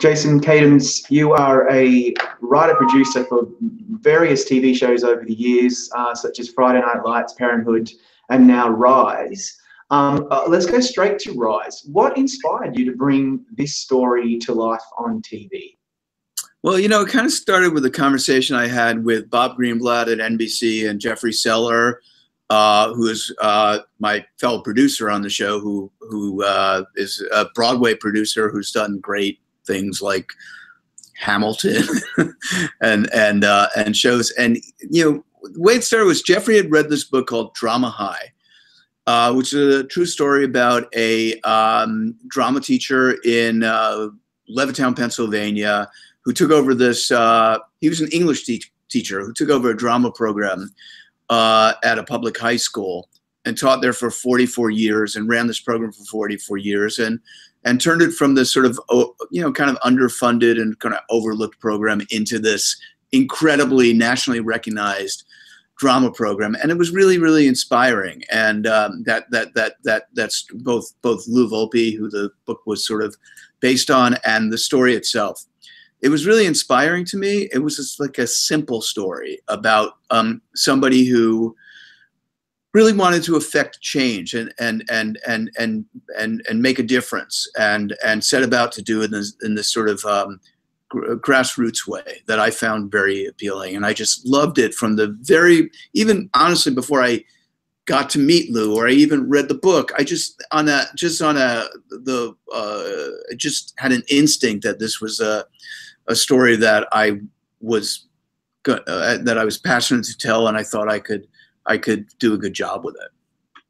Jason Katims, you are a writer producer for various TV shows over the years, uh, such as Friday Night Lights, Parenthood, and now Rise. Um, uh, let's go straight to Rise. What inspired you to bring this story to life on TV? Well, you know, it kind of started with a conversation I had with Bob Greenblatt at NBC and Jeffrey Seller, uh, who is uh, my fellow producer on the show, who who uh, is a Broadway producer who's done great things like Hamilton and and uh, and shows. And you know, the way it started was Jeffrey had read this book called Drama High, uh, which is a true story about a um, drama teacher in uh, Levittown, Pennsylvania, who took over this. Uh, he was an English te- teacher who took over a drama program uh, at a public high school and taught there for 44 years and ran this program for 44 years and and turned it from this sort of you know kind of underfunded and kind of overlooked program into this incredibly nationally recognized drama program. And it was really really inspiring. And um, that that that that that's both both Lou Volpe who the book was sort of based on and the story itself. It was really inspiring to me. It was just like a simple story about um, somebody who really wanted to affect change and and and and and and, and make a difference and and set about to do it in this, in this sort of um, grassroots way that I found very appealing. And I just loved it from the very even honestly before I got to meet Lou or I even read the book I just on a just on a the uh, just had an instinct that this was a a story that I was uh, that I was passionate to tell and I thought I could I could do a good job with it.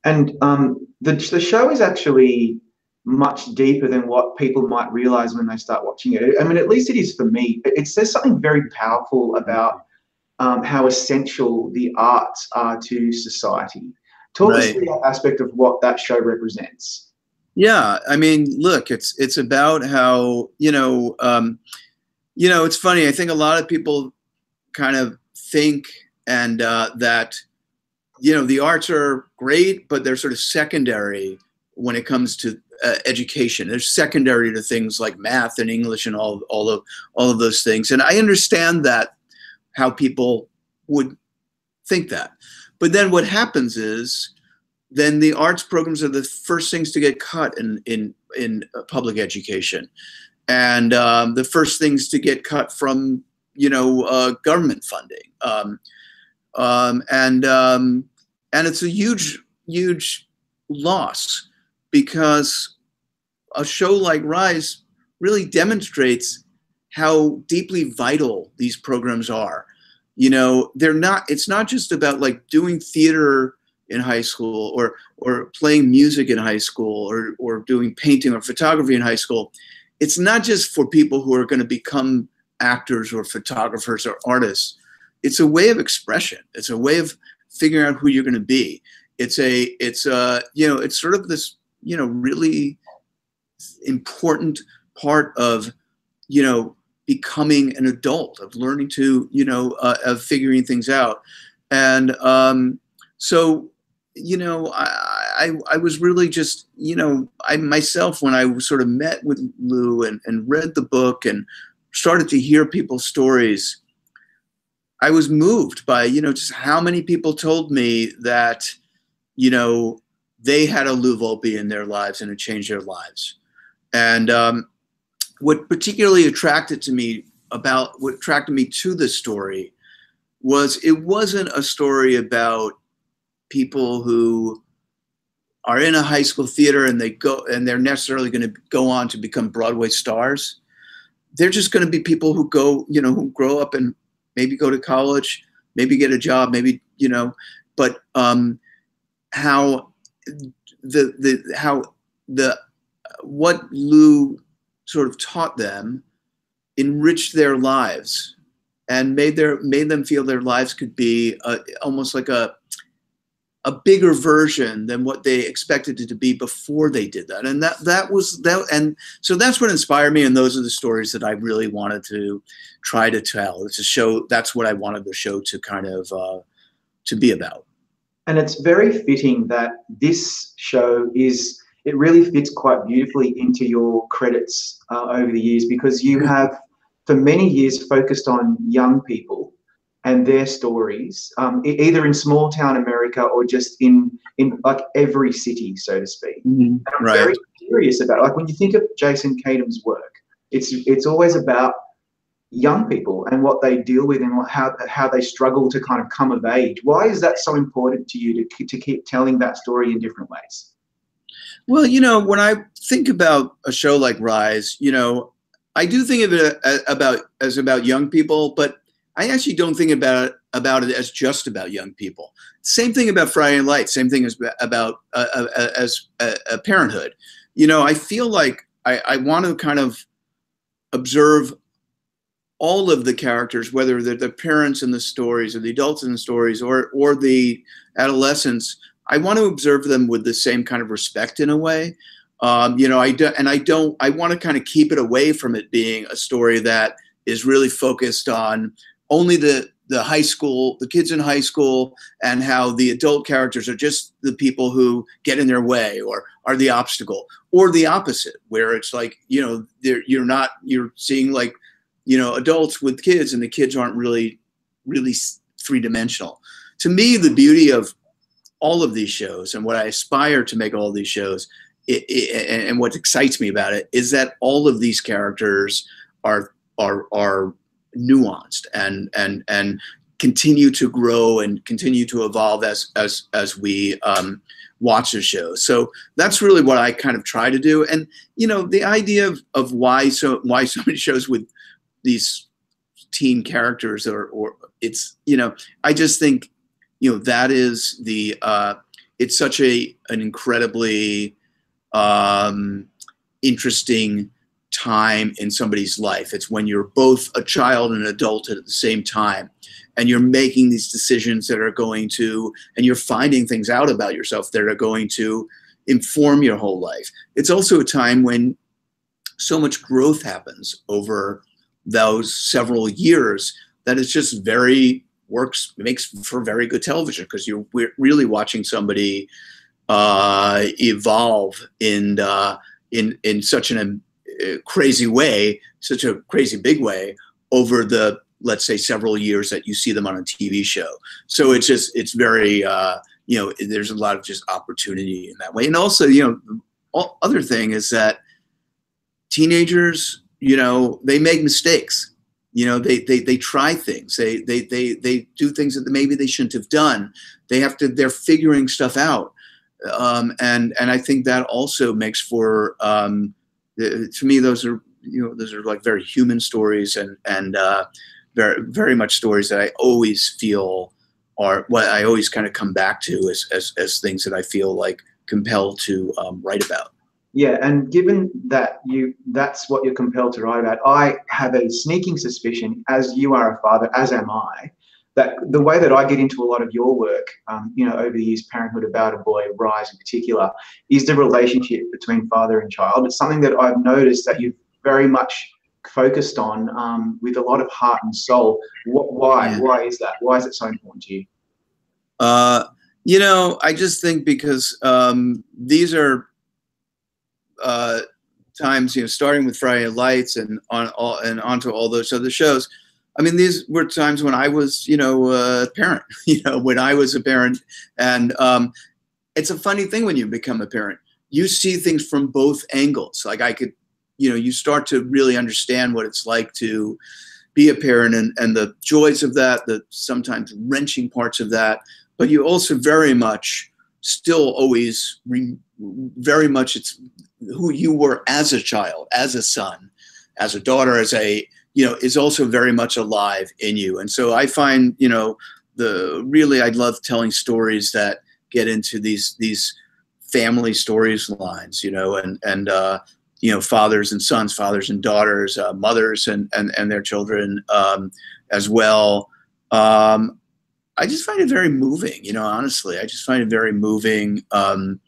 And um, the the show is actually much deeper than what people might realize when they start watching it. I mean, at least it is for me. It says something very powerful about um, how essential the arts are to society. Talk right. us through that aspect of what that show represents. Yeah, I mean, look, it's it's about how you know, um, you know, it's funny. I think a lot of people kind of think and uh, that you know, the arts are great, but they're sort of secondary when it comes to uh, education. They're secondary to things like math and English and all all of all of those things. And I understand that how people would think that. But then what happens is then the arts programs are the first things to get cut in in in public education, and um, the first things to get cut from you know uh, government funding. Um, um, and um, and it's a huge, huge loss because a show like Rise really demonstrates how deeply vital these programs are. You know, they're not, it's not just about like doing theater in high school or or playing music in high school or or doing painting or photography in high school. It's not just for people who are going to become actors or photographers or artists. It's a way of expression. It's a way of figuring out who you're going to be. It's a, it's a, you know, it's sort of this, you know, really important part of, you know, becoming an adult, of learning to, you know, uh, of figuring things out. And um, so, you know, I, I, I was really just, you know, I myself, when I sort of met with Lou and, and read the book and started to hear people's stories, I was moved by, you know, just how many people told me that, you know, they had a Lou Volpe in their lives and it changed their lives. And um, what particularly attracted to me about what attracted me to this story was it wasn't a story about people who are in a high school theater and they go and they're necessarily going to go on to become Broadway stars. They're just going to be people who go, you know, who grow up in maybe go to college, maybe get a job, maybe you know, but um, how the the how the what Lou sort of taught them enriched their lives and made their made them feel their lives could be almost like a a bigger version than what they expected it to be before they did that. And that that was that and so that's what inspired me and those are the stories that i really wanted to try to tell it's a show that's what i wanted the show to kind of uh, to be about. And it's very fitting that this show is it really fits quite beautifully into your credits uh, over the years because you have, for many years, focused on young people and their stories, um, either in small town America or just in in like every city, so to speak. Mm-hmm. I'm right. very curious about like when you think of Jason Katims' work, it's it's always about young people and what they deal with and how how they struggle to kind of come of age. Why is that so important to you to to keep telling that story in different ways? Well, you know, when I think about a show like Rise, you know, I do think of it about as about young people, but I actually don't think about it about it as just about young people. Same thing about Friday Night. Same thing as about uh, uh, as uh, uh, parenthood. You know, I feel like I, I want to kind of observe all of the characters, whether they're the parents in the stories or the adults in the stories or or the adolescents. I want to observe them with the same kind of respect in a way. Um, you know, I do, and I don't. I want to kind of keep it away from it being a story that is really focused on only the the high school, the kids in high school, and how the adult characters are just the people who get in their way or are the obstacle, or the opposite, where it's like you know you're not you're seeing like you know adults with kids, and the kids aren't really really three dimensional. To me, the beauty of all of these shows and what I aspire to make all these shows, it, it, and what excites me about it is that all of these characters are are are nuanced and and and continue to grow and continue to evolve as as as we um, watch the show. So that's really what I kind of try to do. And you know, the idea of, of why so why so many shows with these teen characters or or it's you know, I just think you know that is the uh, it's such a an incredibly um, interesting time in somebody's life. It's when you're both a child and an adult at the same time. And you're making these decisions that are going to, and you're finding things out about yourself that are going to inform your whole life. It's also a time when so much growth happens over those several years that it's just very works makes for very good television because you're really watching somebody uh, evolve in uh, in in such an crazy way, such a crazy big way over the let's say several years that you see them on a TV show. So it's just it's very uh, you know there's a lot of just opportunity in that way, and also you know other thing is that teenagers you know they make mistakes. You know they they they try things. They they they they do things that maybe they shouldn't have done. They have to they're figuring stuff out. Um, and and I think that also makes for um, to me, those are you know those are like very human stories and and uh, very very much stories that I always feel are what I always kind of come back to as as, as things that I feel like compelled to um, write about. Yeah, and given that you that's what you're compelled to write about, I have a sneaking suspicion, as you are a father, as am I, that the way that I get into a lot of your work, um, you know, over the years, Parenthood About a Boy, Rise in particular, is the relationship between father and child. It's something that I've noticed that you've very much focused on um, with a lot of heart and soul. What, why? Yeah. Why is that? Why is it so important to you? Uh, you know, I just think because um, these are uh, times, you know, starting with Friday Lights and on all and onto all those other shows I mean, these were times when I was, you know, a parent, you know, when I was a parent. And um, it's a funny thing when you become a parent. You see things from both angles. Like I could, you know, you start to really understand what it's like to be a parent and, and the joys of that, the sometimes wrenching parts of that. But you also very much still always, re, very much, it's who you were as a child, as a son, as a daughter, as a, you know, is also very much alive in you. And so I find, you know, the really I love telling stories that get into these these family stories lines, you know, and and uh, you know, fathers and sons, fathers and daughters, uh, mothers and and and their children um, as well. Um, I just find it very moving, you know. Honestly, I just find it very moving, um,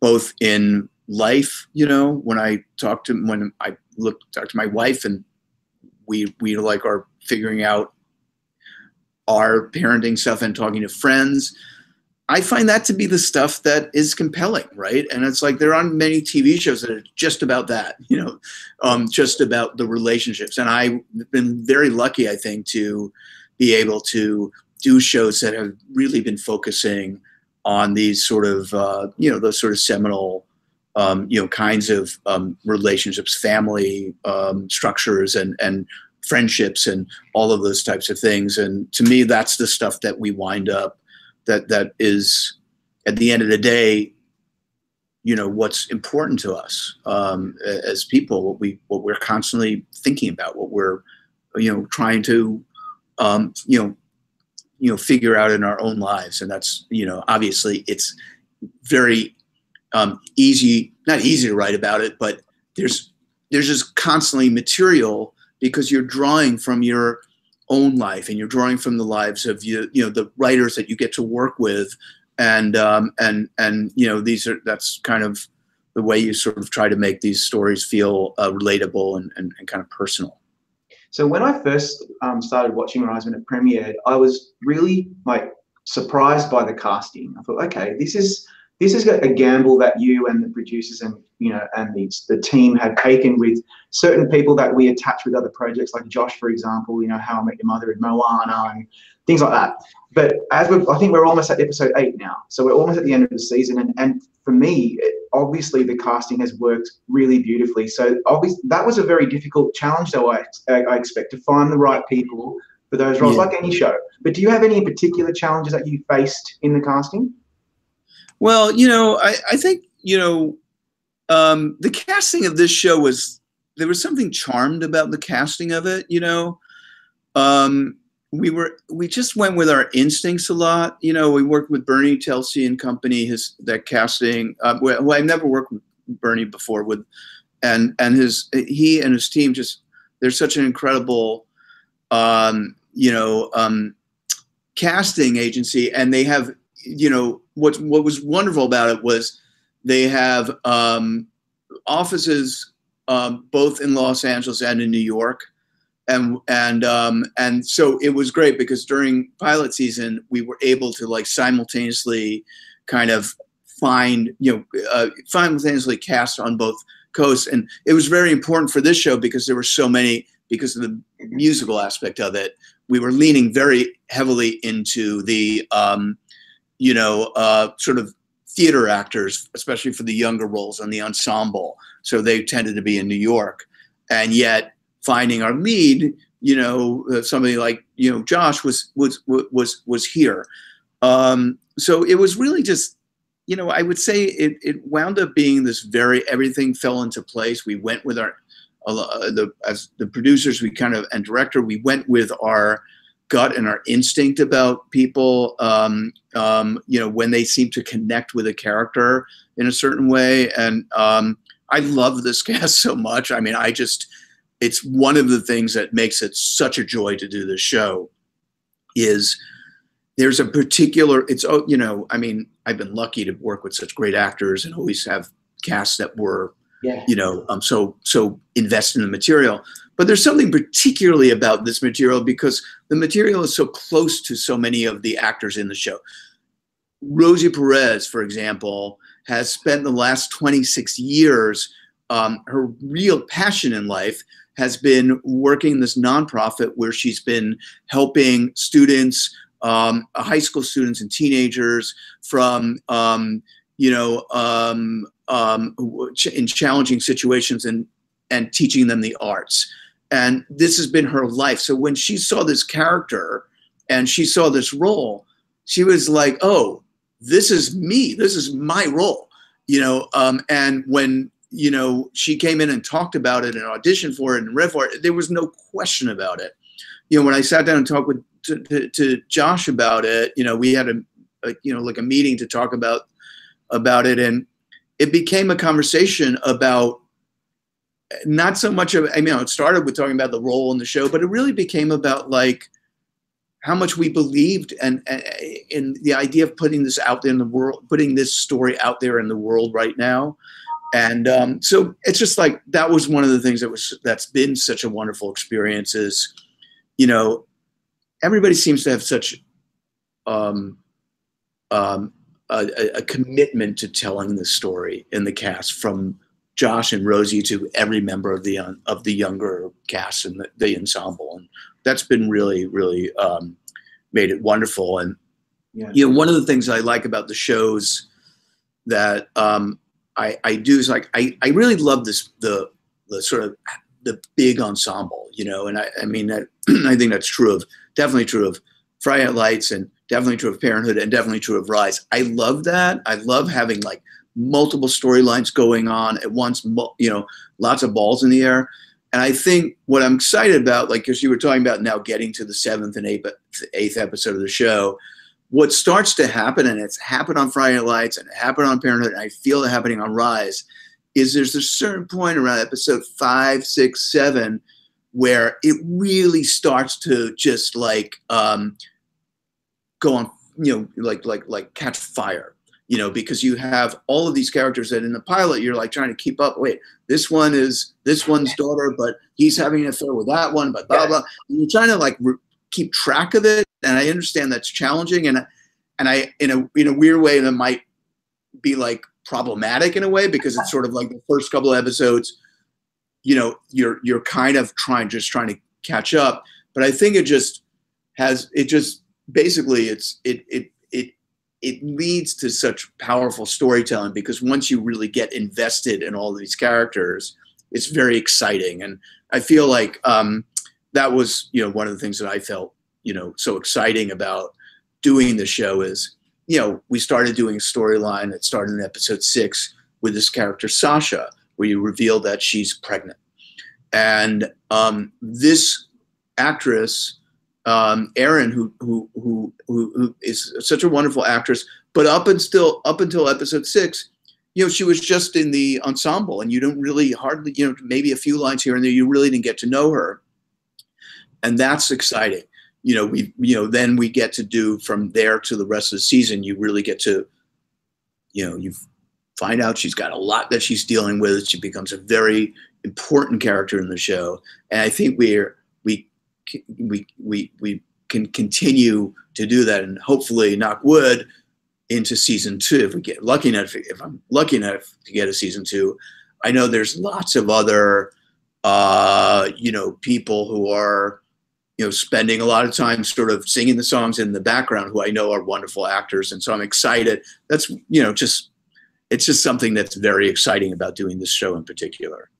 both in life, you know, when I talk to when I look talk to my wife and we we like are figuring out our parenting stuff and talking to friends I find that to be the stuff that is compelling, right? And it's like there aren't many TV shows that are just about that, you know, um, just about the relationships. And I've been very lucky, I think, to be able to do shows that have really been focusing on these sort of, uh, you know, those sort of seminal, um, you know, kinds of um, relationships, family um, structures, and and friendships, and all of those types of things. And to me, that's the stuff that we wind up that that is at the end of the day you know what's important to us um, as people what we what we're constantly thinking about what we're you know trying to um, you know you know figure out in our own lives and that's you know obviously it's very um, easy not easy to write about it but there's there's just constantly material because you're drawing from your own life and you're drawing from the lives of you you know the writers that you get to work with. And um, and and you know these are that's kind of the way you sort of try to make these stories feel uh, relatable and, and, and, kind of personal. So when i first um, started watching rise when it premiered i was really like surprised by the casting. I thought okay this is this is a gamble that you and the producers and you know and the, the team have taken with certain people that we attach with other projects like josh for example you know how i met your mother and moana and things like that. But as we i think we're almost at episode eight now so we're almost at the end of the season and, and for me it, obviously the casting has worked really beautifully. So obviously that was a very difficult challenge though i, I expect to find the right people for those roles yeah. like any show. But do you have any particular challenges that you faced in the casting well, you know, I, I think, you know, um, the casting of this show was, there was something charmed about the casting of it, you know. Um, we were, we just went with our instincts a lot. You know, we worked with Bernie Telsey and company, his, that casting. Uh, well, I've never worked with Bernie before with, and, and his, he and his team just, they're such an incredible, um, you know, um, casting agency and they have you know what what was wonderful about it was they have um, offices um, both in Los Angeles and in New York, and and um, and so it was great because during pilot season we were able to like simultaneously kind of find you know uh, simultaneously cast on both coasts, and it was very important for this show because there were so many because of the musical aspect of it. We were leaning very heavily into the um, you know, uh, sort of theater actors, especially for the younger roles and the ensemble. So they tended to be in New York. And yet finding our lead, you know, uh, somebody like, you know, Josh was, was, was, was here. Um, so it was really just, you know, I would say it, it wound up being this very, everything fell into place. We went with our, uh, the, as the producers, we kind of, and director, we went with our, gut and our instinct about people um, um, you know when they seem to connect with a character in a certain way. And um, i love this cast so much. I mean i just it's one of the things that makes it such a joy to do this show is there's a particular it's oh you know i mean i've been lucky to work with such great actors and always have casts that were yeah. you know um, so so invest in the material but there's something particularly about this material because the material is so close to so many of the actors in the show. Rosie Perez, for example, has spent the last 26 years, um, her real passion in life has been working in this nonprofit where she's been helping students, um, high school students and teenagers from, um, you know, um, um, in challenging situations and, and teaching them the arts. And this has been her life. So when she saw this character and she saw this role she was like oh this is me. This is my role you know um, and when you know she came in and talked about it and auditioned for it and read for it there was no question about it. You know when i sat down and talked with to, to, to josh about it you know we had a, a you know like a meeting to talk about about it. And it became a conversation about not so much of I mean it started with talking about the role in the show, but it really became about like how much we believed and, in the idea of putting this out there in the world, putting this story out there in the world right now. And um, so it's just like that was one of the things that was that's been such a wonderful experience is, you know, everybody seems to have such um, um, a, a, commitment to telling the story in the cast from Josh and Rosie to every member of the of the younger cast and the, the ensemble, and that's been really really um, made it wonderful. And yeah. you know, one of the things I like about the shows that um, I, I do is like I, I really love this the the sort of the big ensemble, you know, and I, I mean that I think that's true of definitely true of Friday Night Lights and definitely true of Parenthood and definitely true of Rise. I love that. I love having like multiple storylines going on at once, you know, lots of balls in the air. And I think what I'm excited about, like, because you were talking about now getting to the seventh and eighth, eighth episode of the show, what starts to happen, and it's happened on Friday Night Lights and it happened on Parenthood, and I feel it happening on Rise, is there's a certain point around episode five, six, seven, where it really starts to just like um, go on, you know, like like like catch fire, you know, because you have all of these characters that in the pilot you're like trying to keep up. Wait, this one is this one's daughter, but he's having an affair with that one, but blah blah. And you're trying to like re- keep track of it and I understand that's challenging, and and I in a in a weird way that might be like problematic in a way because it's sort of like the first couple of episodes, you know, you're you're kind of trying just trying to catch up, but I think it just has it just basically it's it it it leads to such powerful storytelling because once you really get invested in all these characters, it's very exciting, and I feel like um, that was you know one of the things that I felt you know so exciting about doing the show is you know we started doing a storyline that started in episode six with this character Sasha, where you reveal that she's pregnant, and um, this actress. Um, Erin, who, who who who is such a wonderful actress, but up until up until episode six, you know, she was just in the ensemble, and you don't really hardly, you know, maybe a few lines here and there. You really didn't get to know her, and that's exciting. You know we you know then we get to do from there to the rest of the season you really get to you know you find out she's got a lot that she's dealing with. She becomes a very important character in the show. And i think we're we we we can continue to do that and hopefully knock wood into season two if we get lucky enough if i'm lucky enough to get a season two i know there's lots of other uh you know people who are you know, spending a lot of time sort of singing the songs in the background, who I know are wonderful actors, and so I'm excited. That's you know, just it's just something that's very exciting about doing this show in particular.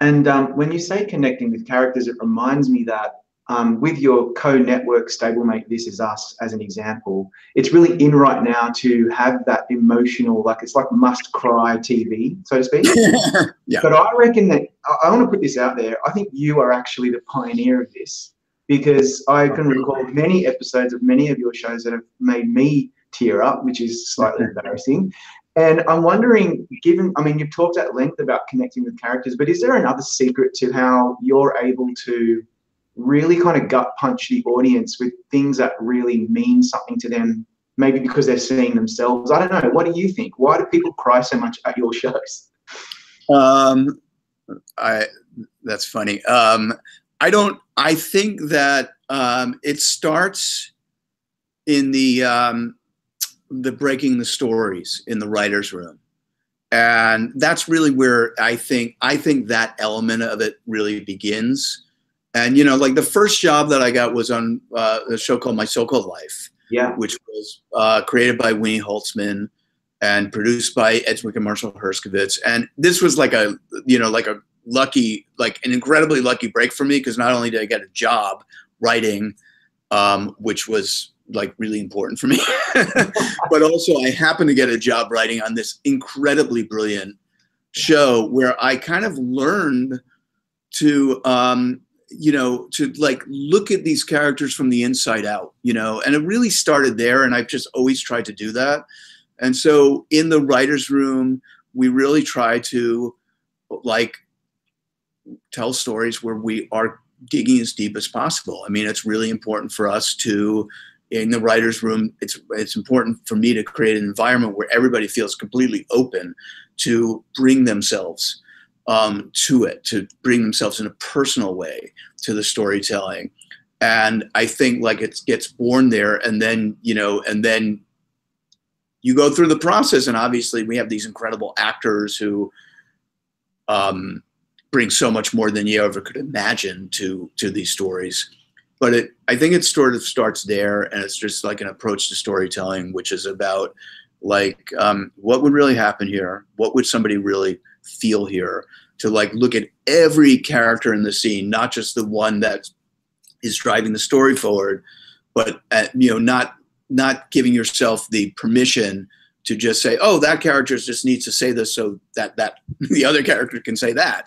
And um, when you say connecting with characters, it reminds me that um, with your co-network stablemate, This Is Us, as an example, it's really in right now to have that emotional, like it's like must-cry TV, so to speak. yeah. But I reckon that I, I want to put this out there. I think you are actually the pioneer of this because I can recall many episodes of many of your shows that have made me tear up, which is slightly embarrassing. And I'm wondering, given, I mean, you've talked at length about connecting with characters, but is there another secret to how you're able to really kind of gut punch the audience with things that really mean something to them, maybe because they're seeing themselves? I don't know. What do you think? Why do people cry so much at your shows? Um, I that's funny. Um, I don't. I think that um, it starts in the um, the breaking the stories in the writers' room, and that's really where I think I think that element of it really begins. And you know, like the first job that I got was on uh, a show called My So-Called Life, yeah, which was uh, created by Winnie Holzman and produced by Ed Zwick and Marshall Herskovitz. And this was like a you know like a lucky, like an incredibly lucky break for me because not only did I get a job writing, um, which was like really important for me, but also I happened to get a job writing on this incredibly brilliant show where I kind of learned to, um, you know, to like look at these characters from the inside out, you know, and it really started there. And I've just always tried to do that. And so in the writer's room, we really try to like tell stories where we are digging as deep as possible. I mean, it's really important for us to, in the writer's room, it's, it's important for me to create an environment where everybody feels completely open to bring themselves um, to it, to bring themselves in a personal way to the storytelling. And I think like it gets born there and then, you know, and then you go through the process, and obviously we have these incredible actors who um, bring so much more than you ever could imagine to to these stories. But it, I think it sort of starts there, and it's just like an approach to storytelling, which is about like um, what would really happen here, what would somebody really feel here, to like look at every character in the scene, not just the one that is driving the story forward, but at, you know, not not giving yourself the permission to just say, oh, that character just needs to say this so that that the other character can say that.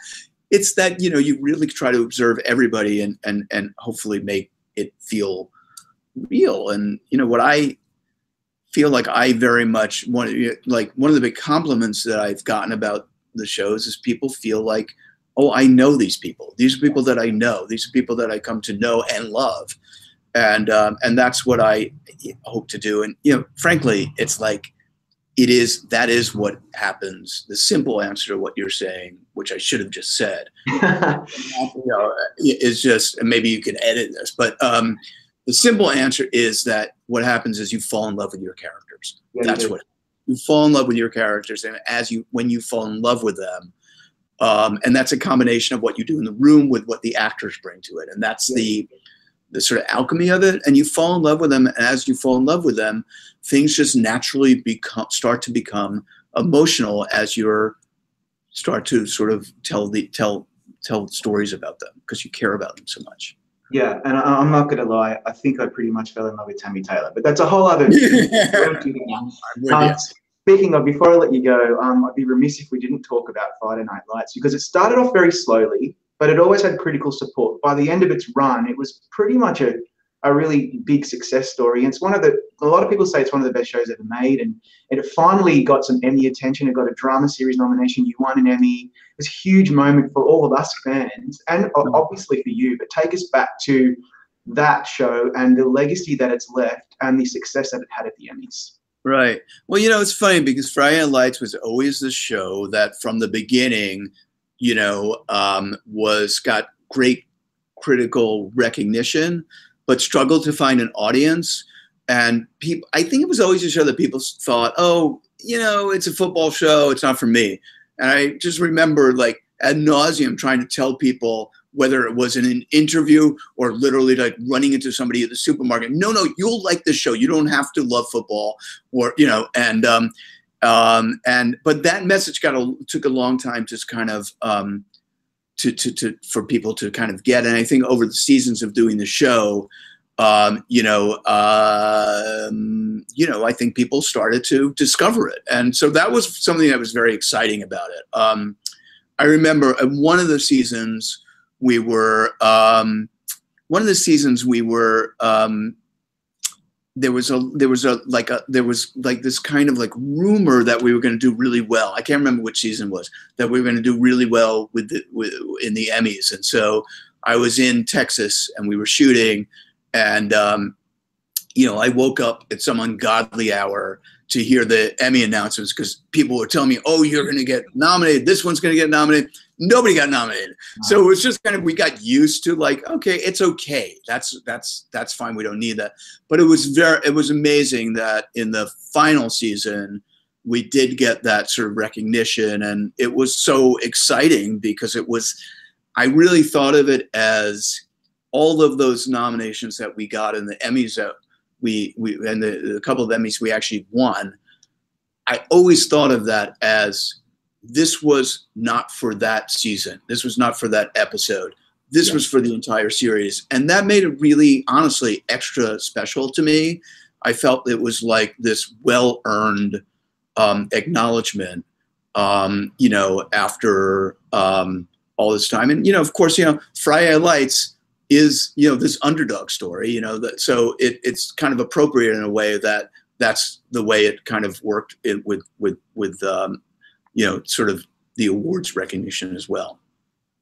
It's that you know you really try to observe everybody and and and hopefully make it feel real. And you know what I feel like I very much want like one of the big compliments that I've gotten about the shows is people feel like, oh, I know these people. These are people that I know. These are people that I come to know and love, and um, and that's what I hope to do. And you know, frankly, it's like it is that is what happens. The simple answer to what you're saying, which I should have just said, you know, is just maybe you can edit this, but um, the simple answer is that what happens is you fall in love with your characters. Yeah, that's what you fall in love with your characters, and as you when you fall in love with them, um, and that's a combination of what you do in the room with what the actors bring to it, and that's the the sort of alchemy of it. And you fall in love with them, and as you fall in love with them, things just naturally become start to become emotional as you're start to sort of tell the tell tell stories about them because you care about them so much. Yeah, and I, am not going to lie. I think I pretty much fell in love with Tammy Taylor, but that's a whole other. um, speaking of, before I let you go, um, I'd be remiss if we didn't talk about Friday Night Lights because it started off very slowly, but it always had critical support. By the end of its run, it was pretty much a a really big success story. And it's one of the, a lot of people say it's one of the best shows ever made. And, and it finally got some Emmy attention. It got a drama series nomination. You won an Emmy. It was a huge moment for all of us fans and mm. obviously for you. But take us back to that show and the legacy that it's left and the success that it had at the Emmys. Right. Well, you know, it's funny because Friday Night Lights was always the show that from the beginning, you know, um, was got great critical recognition but struggled to find an audience. And people, I think it was always a show that people thought, oh, you know, it's a football show. It's not for me. And I just remember like ad nauseum trying to tell people whether it was in an interview or literally like running into somebody at the supermarket. No, no, you'll like the show. You don't have to love football or, you know, and, um, um, and, but that message got a, took a long time to kind of, um, to, to, to for people to kind of get. And I think over the seasons of doing the show, um, you know, um, you know, I think people started to discover it, and so that was something that was very exciting about it. Um, I remember one of the seasons we were um, one of the seasons we were um, there was a there was a like a there was like this kind of like rumor that we were going to do really well. I can't remember which season was that we were going to do really well with the with, in the Emmys, and so I was in Texas and we were shooting, and um, you know I woke up at some ungodly hour to hear the Emmy announcements because people were telling me, "Oh, you're going to get nominated. This one's going to get nominated." Nobody got nominated, wow. so it was just kind of we got used to like, okay, it's okay. That's that's that's fine. We don't need that. But it was very, it was amazing that in the final season we did get that sort of recognition, and it was so exciting because it was. I really thought of it as all of those nominations that we got in the Emmys that we we and the, the couple of Emmys we actually won. I always thought of that as this was not for that season. This was not for that episode. This yeah. was for the entire series, and that made it really, honestly, extra special to me. I felt it was like this well-earned um, acknowledgement, um, you know, after um, all this time. And you know, of course, you know, Friday Lights is you know this underdog story you know that so it, it's kind of appropriate in a way that that's the way it kind of worked it, with with with um, you know sort of the awards recognition as well.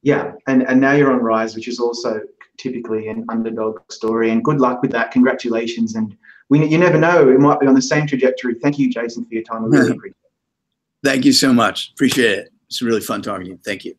Yeah and and now you're on rise which is also typically an underdog story and good luck with that. Congratulations and we you never know it might be on the same trajectory. Thank you jason for your time. I really appreciate it. Thank you so much. Appreciate it. It's really fun talking to you. Thank you